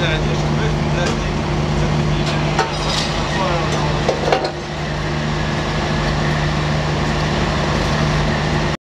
that. is written that